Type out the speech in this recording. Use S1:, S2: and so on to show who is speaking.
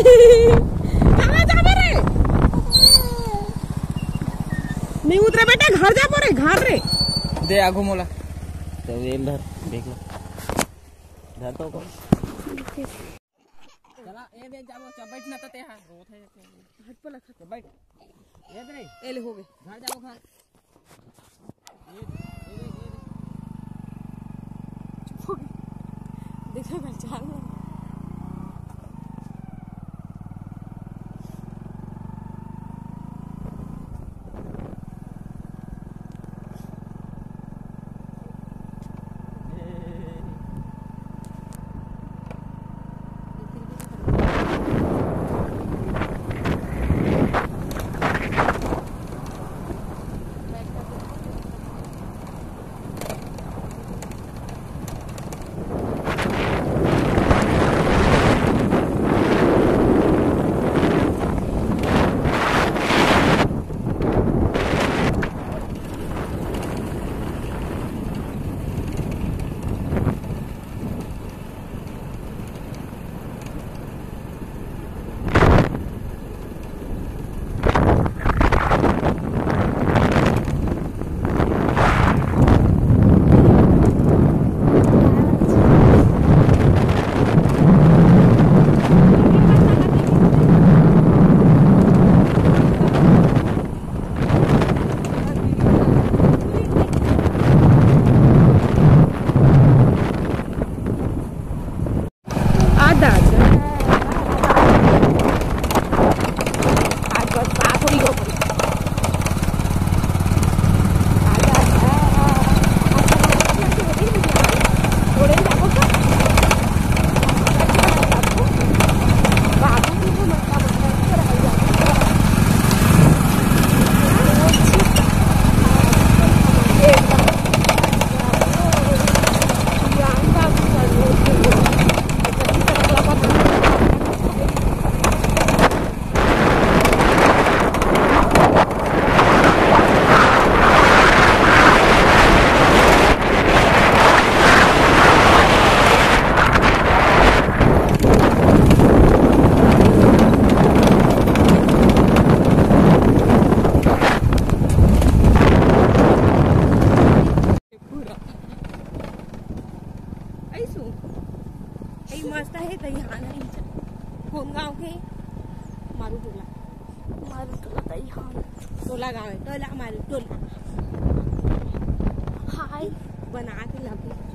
S1: कहाँ जा रे नहीं उतरे बेटा घर जा पड़े घर रे।
S2: दे आगू मोला। तो ये इधर देख लो। धर तो को चला ए दे जाबो चा बैठना त तो ते हाँ रोत है।
S1: हट पर रख
S2: तो बैठ। ए दे
S1: ए ले हो गए।
S2: घर जाओ घर।
S1: देखो घर जा да, да. ऐसू ऐ मस्त आहे ताई हा नाही कोण के मारू टोला मारू टोला हा टोला गाव आहे टोला मारू टोला हाय बना के लग